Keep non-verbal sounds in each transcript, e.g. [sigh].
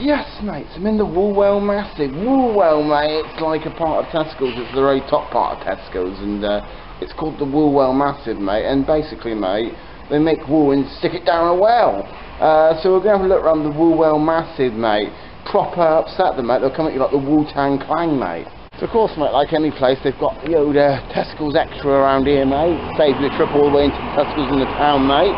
Yes, mate. I'm in the Woolwell Massive. Woolwell, mate. It's like a part of Tesco's. It's the very top part of Tesco's, and uh, it's called the Woolwell Massive, mate. And basically, mate, they make wool and stick it down a well. Uh, so we're going to have a look around the Woolwell Massive, mate. Proper upset them, mate. They'll come at you like the Wu-Tang Clan, mate. So of course, mate, like any place, they've got the old uh, Tesco's Extra around here, mate. Saving the trip all the way into Tesco's in the town, mate.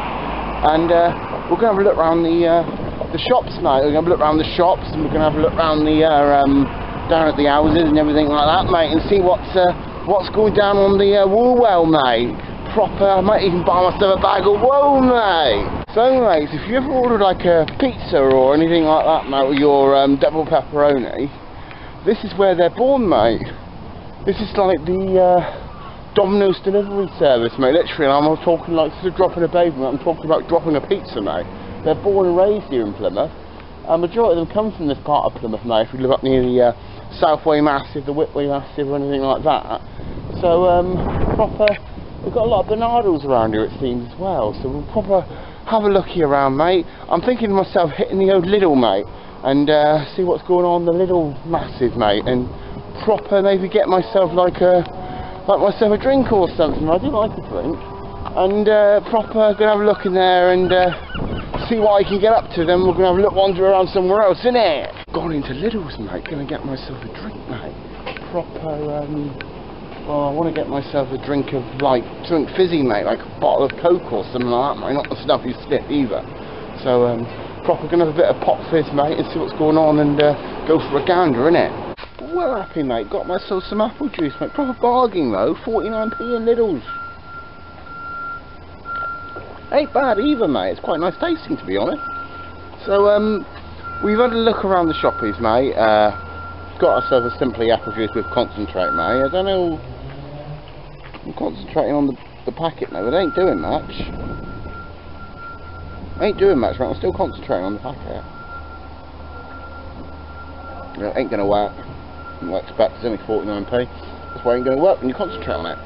And uh, we're going to have a look around the uh, the shops, mate. We're going to look around the shops, and we're going to have a look around the uh, um, down at the houses and everything like that, mate, and see what's uh, what's going down on the uh, Woolwell, mate. Proper. I might even buy myself a bag of wool, mate. So, mate, if you ever ordered like a pizza or anything like that, mate, with your um, double pepperoni, this is where they're born, mate. This is like the uh, Domino's delivery service, mate. Literally, I'm not talking like sort of dropping a baby, mate. I'm talking about dropping a pizza, mate. They're born and raised here in Plymouth. A majority of them come from this part of Plymouth, mate. If you live up near the uh, Southway Massive, the Whitway Massive, or anything like that. So, um, proper. We've got a lot of Barnardo's around here, it seems, as well. So we'll proper have a looky around, mate. I'm thinking to myself hitting the old Lidl, mate, and uh, see what's going on the Lidl Massive, mate, and proper maybe get myself like a like myself a drink or something. I do like a drink, and uh, proper gonna have a look in there and uh, see what I can get up to. Then we're gonna have a look wander around somewhere else, innit? Gone into Lidl's, mate. Gonna get myself a drink, mate. Proper. Um, well, I want to get myself a drink of like drink fizzy, mate, like a bottle of Coke or something like that, mate. Not the stuff you slip either. So, um, proper gonna have a bit of pop fizz, mate, and see what's going on, and uh, go for a gander, innit? Well happy, mate. Got myself some apple juice, mate. Proper bargain though. 49p in Lidl's. Ain't bad either, mate. It's quite nice tasting, to be honest. So, um, we've had a look around the shoppies, mate. Uh, got ourselves a simply apple juice with concentrate, mate. I don't know. I'm concentrating on the, the packet now. It ain't doing much. Ain't doing much, mate. I'm still concentrating on the packet. It ain't gonna work. I expect it's only 49p. That's why it ain't gonna work when you concentrate on it.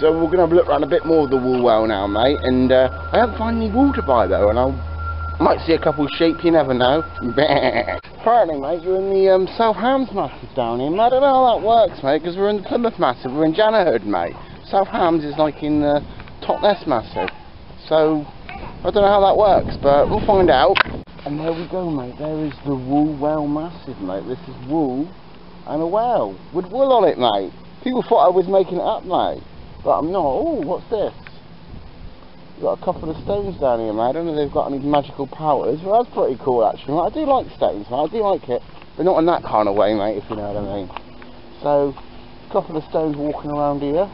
So we're gonna have a look around a bit more of the wool well now, mate. And uh, I haven't found any wool to buy though, and I'll might see a couple of sheep. You never know. [laughs] Apparently, mate, you're in the um, South Hams Massive down here. I don't know how that works, mate, because we're in the Plymouth Massive. We're in Janahood, mate. South Hams is like in the Totnes Massive. So I don't know how that works, but we'll find out. And there we go, mate. There is the Woolwell Massive, mate. This is wool and a well with wool on it, mate. People thought I was making it up, mate, but I'm not. Oh, what's this? Got a couple of stones down here, mate. I don't know if they've got any magical powers. Well, that's pretty cool, actually. I do like stones, mate. I do like it, but not in that kind of way, mate. If you know what I mean. So, a couple of stones walking around here.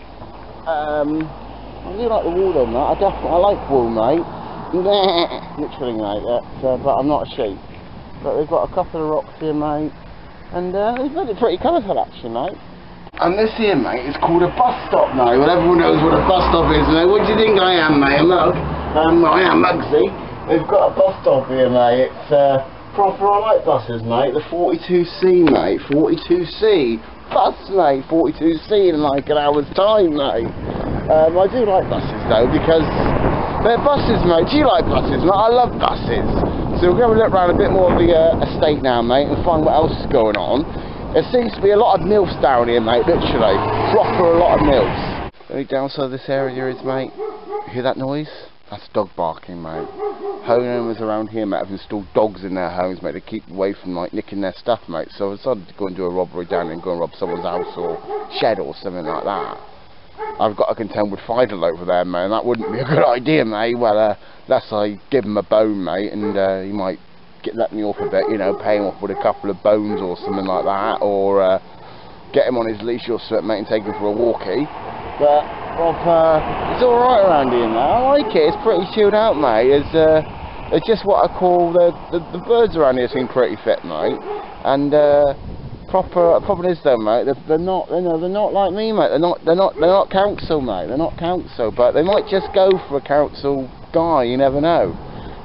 Um, I do like the wool though, mate. I definitely I like wool, mate. [laughs] Literally, mate. That's, uh, but I'm not a sheep. But they've got a couple of rocks here, mate. And uh, it's really pretty colourful, actually, mate. And this here, mate, is called a bus stop now. Well, everyone knows what a bus stop is, mate. What do you think I am, mate? I'm um, I am Mugsey. We've got a bus stop here, mate. It's uh, proper. Like buses, mate. The 42C, mate. 42C. Bus, mate. 42C in like an hour's time, mate. Um, I do like buses, though, because they're buses, mate. Do you like buses, mate? I love buses. So we're going to look around a bit more of the uh, estate now, mate, and find what else is going on. There seems to be a lot of MILFs down here, mate, literally. Proper a lot of MILFs. Very downside of this area is, mate, hear that noise? That's dog barking, mate. Homeowners around here, mate, have installed dogs in their homes, mate, to keep away from, like, nicking their stuff, mate. So I decided to go and do a robbery down and go and rob someone's house or shed or something like that. I've got to contend with Fidel over there, man. That wouldn't be a good [laughs] idea, mate. Well, uh, unless I give him a bone, mate, and uh, he might get let me off a bit, you know, pay him off with a couple of bones or something like that, or uh, get him on his leash or something, mate, and take him for a walkie. But uh, it's all right around here now. I like it. It's pretty chilled out, mate. It's uh, it's just what I call the, the the birds around here seem pretty fit, mate, and. Uh, proper problem is though mate they're, they're not you know they're not like me mate they're not they're not they're not council mate they're not council but they might just go for a council guy you never know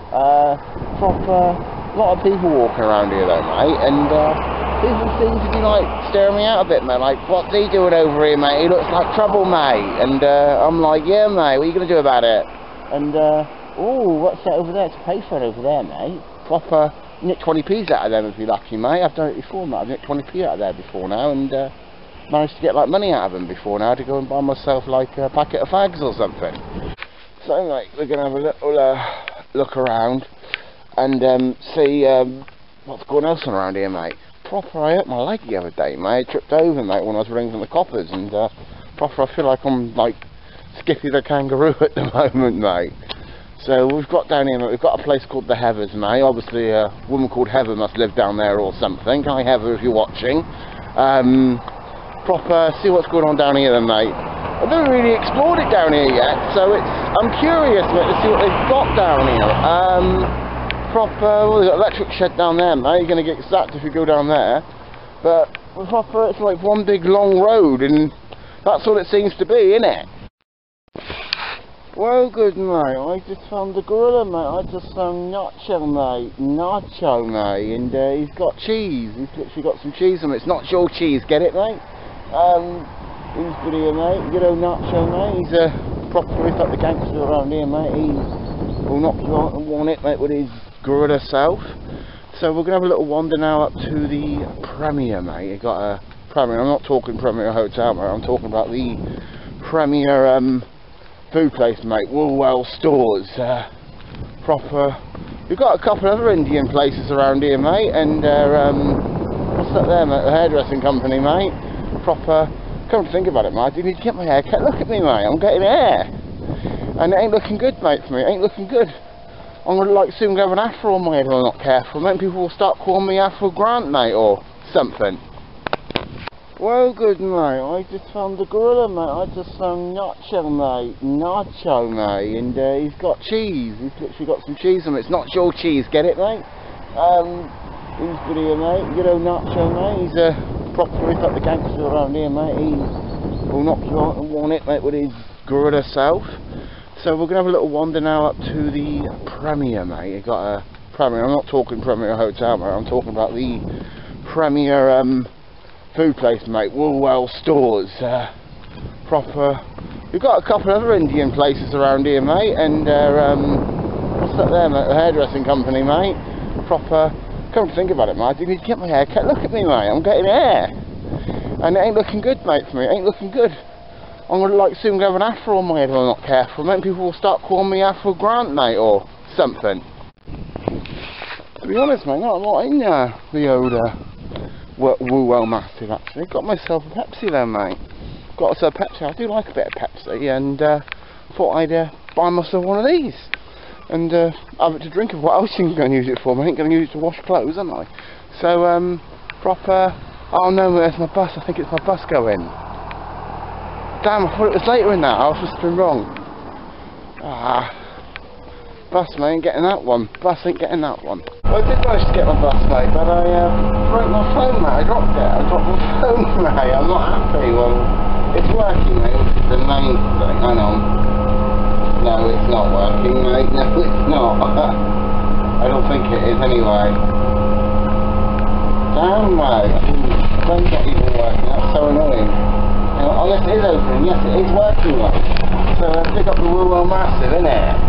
uh, proper lot of people walking around here though mate and uh, people seem to be like staring me out a bit mate like what's he doing over here mate he looks like trouble mate and uh, I'm like yeah mate what are you gonna do about it and uh, oh what's that over there it's a payphone over there mate proper nick 20p's out of them if you're lucky, mate. I've done it before, mate. I've nicked 20p out of there before now, and uh, managed to get like money out of them before now to go and buy myself like a packet of fags or something. So, mate, we're gonna have a little uh, look around and um, see um, what's going on around here, mate. Proper, I hurt my leg the other day, mate. I tripped over, mate, when I was ringing the coppers, and uh, proper, I feel like I'm like Skippy the kangaroo [laughs] at the moment, mate. So we've got down here, we've got a place called the Heathers, mate. Obviously, a woman called Heather must live down there or something. Hi, Heather, if you're watching. Um, proper, see what's going on down here, then, mate. I've never really explored it down here yet, so it's. I'm curious, mate, to see what they've got down here. Um, proper, well, they've got electric shed down there, mate. You're going to get sacked if you go down there. But proper, it's like one big long road, and that's all it seems to be, isn't it? Well, good mate, I just found the gorilla mate, I just found Nacho mate, Nacho mate, and uh, he's got cheese, he's literally got some cheese on it, it's not your cheese, get it mate? Um, he's good here mate, good old Nacho mate, he's a uh, proper, he's like the gangster around here mate, he will knock you out and want it mate with his gorilla South. So we're going to have a little wander now up to the Premier mate, you got a Premier, I'm not talking Premier Hotel mate, I'm talking about the Premier um, food place, mate. Woolwell stores. Uh, proper. We've got a couple of other Indian places around here, mate. And uh, um, what's that there, mate? The hairdressing company, mate. Proper. Come to think about it, mate. I need to get my hair cut. Look at me, mate. I'm getting hair. And it ain't looking good, mate, for me. It ain't looking good. I'm gonna like soon have an afro on my head if I'm not careful. Mate, people will start calling me Afro Grant, mate, or something. Well, good mate, I just found the gorilla mate, I just found Nacho mate, Nacho mate, and uh, he's got cheese, he's literally got some cheese on it, it's not your cheese, get it mate? Um, he's good here mate, good old Nacho mate, he's a uh, proper, he's like the gangster around here mate, he will knock you out and want it mate with his gorilla self. So we're going to have a little wander now up to the Premier mate, you got a Premier, I'm not talking Premier Hotel mate, I'm talking about the Premier um, food place, mate. Woolwell stores. Uh, proper. We've got a couple of other Indian places around here, mate. And uh, um, what's that there, mate? The hairdressing company, mate. Proper. Come to think about it, mate. I need to get my hair cut. Look at me, mate. I'm getting hair. And it ain't looking good, mate, for me. It ain't looking good. I'm gonna like soon have an afro on my head if I'm not careful. Mate, people will start calling me Afro Grant, mate, or something. To be honest, mate, not a lot in there. The odor. Woolwell massive actually. Got myself a Pepsi then mate. Got myself a Pepsi. I do like a bit of Pepsi and uh, thought I'd uh, buy myself one of these. And uh, have it to drink of what else you can go and use it for? I ain't going to use it to wash clothes, am I? So, um, proper... Oh no, there's my bus. I think it's my bus going. Damn, I thought it was later in that. I was just been wrong. Ah. Bus, mate, ain't getting that one. Bus ain't getting that one. Well, I did manage to get my bus, mate, but I uh, broke my phone, mate. I dropped it. I dropped my [laughs] phone, mate. I'm not happy. Well, it's working, mate, which is the main thing. Hang on. No, it's not working, mate. [laughs] No, it's not. [laughs] I don't think it is anyway. Damn, mate. Phone's not even working. That's so annoying. Oh, yes, it is opening. Yes, it is working, mate. So, uh, pick up the Woolwell Massive, innit?